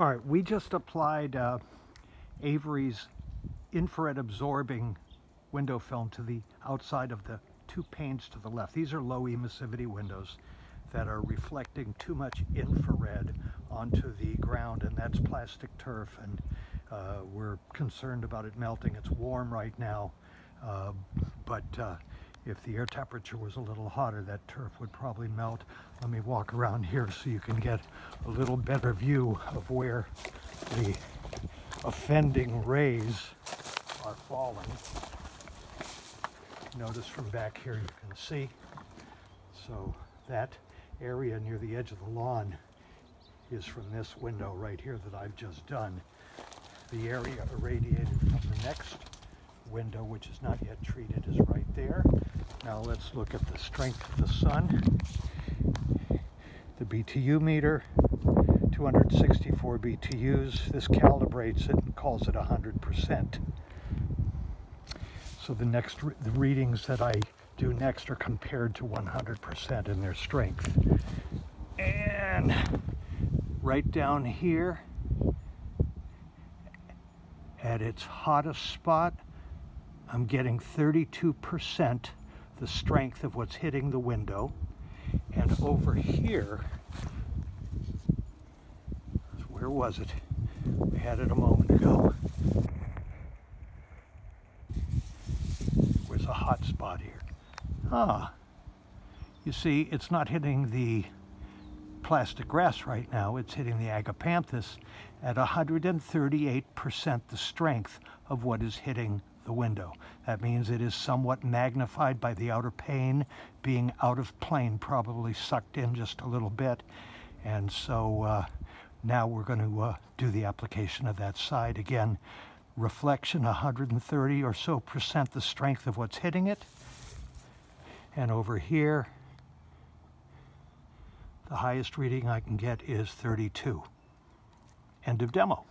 All right, we just applied uh, Avery's infrared absorbing window film to the outside of the two panes to the left. These are low emissivity windows that are reflecting too much infrared onto the ground and that's plastic turf and uh, we're concerned about it melting. It's warm right now, uh, but uh, if the air temperature was a little hotter, that turf would probably melt. Let me walk around here so you can get a little better view of where the offending rays are falling. Notice from back here you can see. So that area near the edge of the lawn is from this window right here that I've just done. The area irradiated from the next window, which is not yet treated, is right there. Now let's look at the strength of the sun. The BTU meter, 264 BTUs. This calibrates it and calls it 100%. So the next the readings that I do next are compared to 100% in their strength. And right down here at its hottest spot, I'm getting 32% the strength of what's hitting the window. And over here, where was it? We had it a moment ago. Where's a hot spot here? Ah, you see, it's not hitting the plastic grass right now. It's hitting the agapanthus at 138% the strength of what is hitting the window. That means it is somewhat magnified by the outer pane being out of plane, probably sucked in just a little bit. And so uh, now we're going to uh, do the application of that side. Again, reflection 130 or so percent the strength of what's hitting it. And over here, the highest reading I can get is 32. End of demo.